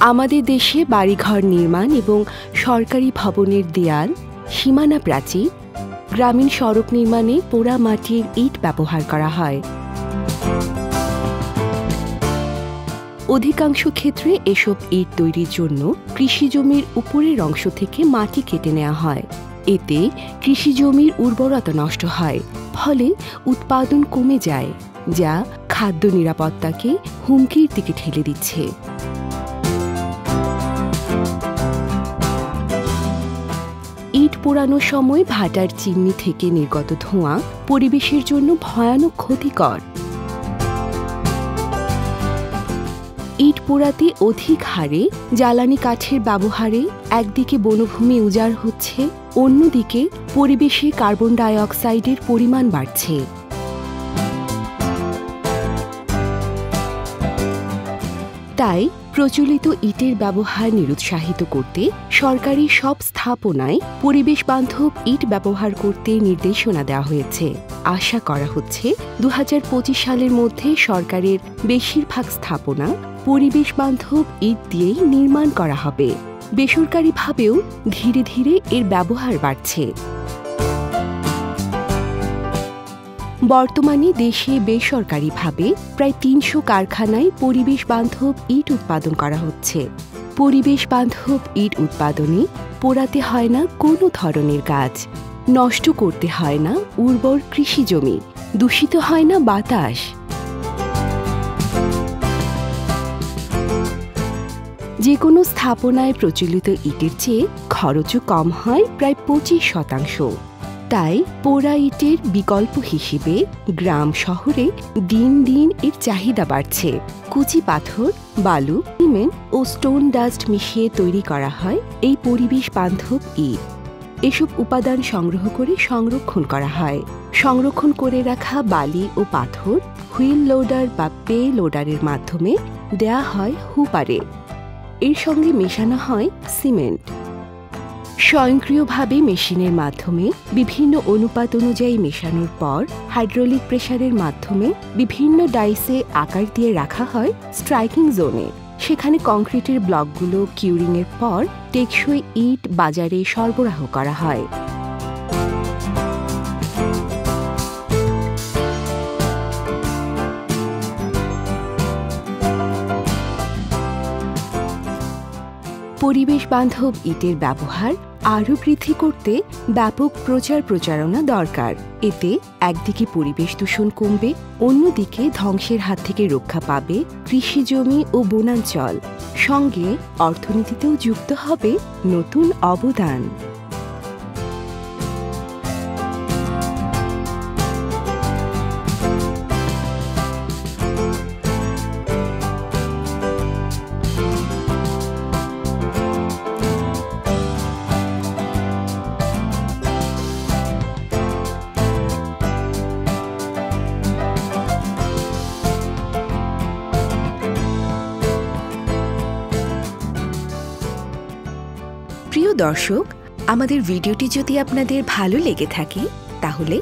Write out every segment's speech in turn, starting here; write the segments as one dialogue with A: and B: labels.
A: আমাদের দেশে বাড়িঘর নির্মাণ এবং সরকারি ভবনের দেয়াল, সীমানা প্রাচীর গ্রামীণ সড়ক নির্মাণে পোড়া মাটির ইট ব্যবহার করা হয়। অধিকাংশ ক্ষেত্রে এসব ইট তৈরির জন্য কৃষি জমির উপরের অংশ থেকে মাটি কেটে নেওয়া হয়। এতে কৃষি জমির উর্বরতা নষ্ট হয়, ফলে উৎপাদন কমে যায়, যা খাদ্য নিরাপত্তাকে হুমকির দিকে ঠেলে দিচ্ছে। ইট পোড়ানোর সময় ভাটার চিমনি থেকে নির্গত ধোঁয়া পরিবেশের জন্য ভয়ানক ক্ষতিকর। ইট পোড়াতে অধিক হারে জ্বালানি কাঠের ব্যবহারে একদিকে বনভূমি উজাড় হচ্ছে, অন্যদিকে পরিবেশে কার্বন ডাই অক্সাইডের পরিমাণ বাড়ছে। তাই প্রচলিত ইটের ব্যবহার নিরুৎসাহিত করতে সরকারি সব স্থাপনায় পরিবেশ বান্ধব ইট ব্যবহার করতে নির্দেশনা দেওয়া হয়েছে। আশা করা হচ্ছে দু হাজার পঁচিশ সালের মধ্যে সরকারের বেশিরভাগ স্থাপনা পরিবেশ বান্ধব ইট দিয়েই নির্মাণ করা হবে। বেসরকারিভাবেও ধীরে ধীরে এর ব্যবহার বাড়ছে। বর্তমানে দেশে বেসরকারিভাবে প্রায় তিনশো কারখানায় পরিবেশ বান্ধব ইট উৎপাদন করা হচ্ছে। পরিবেশ বান্ধব ইট উৎপাদনে পোড়াতে হয় না কোনো ধরনের গাছ, নষ্ট করতে হয় না উর্বর কৃষি জমি, দূষিত হয় না বাতাস। যে কোনো স্থাপনায় প্রচলিত ইটের চেয়ে খরচও কম হয় প্রায় পঁচিশ শতাংশ। তাই পোড়া ইটের বিকল্প হিসেবে গ্রাম শহরে দিন দিন এর চাহিদা বাড়ছে। কুচি পাথর, বালু, সিমেন্ট ও স্টোন ডাস্ট মিশিয়ে তৈরি করা হয় এই পরিবেশ বান্ধব ইট। এসব উপাদান সংগ্রহ করে সংরক্ষণ করা হয়। সংরক্ষণ করে রাখা বালি ও পাথর হুইল লোডার বা পে লোডারের মাধ্যমে দেয়া হয় হুপারে। এর সঙ্গে মেশানো হয় সিমেন্ট। স্বয়ংক্রিয়ভাবে মেশিনের মাধ্যমে, বিভিন্ন অনুপাত অনুযায়ী মেশানোর পর, হাইড্রোলিক প্রেসারের মাধ্যমে বিভিন্ন ডাইসে আকার দিয়ে রাখা হয় স্ট্রাইকিং জোনে। সেখানে কংক্রিটের ব্লকগুলো কিউরিংয়ের পর টেকসই ইট বাজারে সরবরাহ করা হয়। পরিবেশ বান্ধব ইটের ব্যবহার আরও বৃদ্ধি করতে ব্যাপক প্রচার প্রচারণা দরকার। এতে একদিকে পরিবেশ দূষণ কমবে, অন্যদিকে ধ্বংসের হাত থেকে রক্ষা পাবে কৃষি জমি ও বনাঞ্চল। সঙ্গে অর্থনীতিতেও যুক্ত হবে নতুন অবদান।
B: প্রিয় দর্শক, আমাদের ভিডিওটি যদি আপনাদের ভালো লেগে থাকে, তাহলে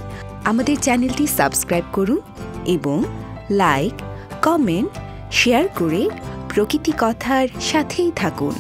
B: আমাদের চ্যানেলটি সাবস্ক্রাইব করুন এবং লাইক, কমেন্ট, শেয়ার করে প্রকৃতি কথার সাথেই থাকুন।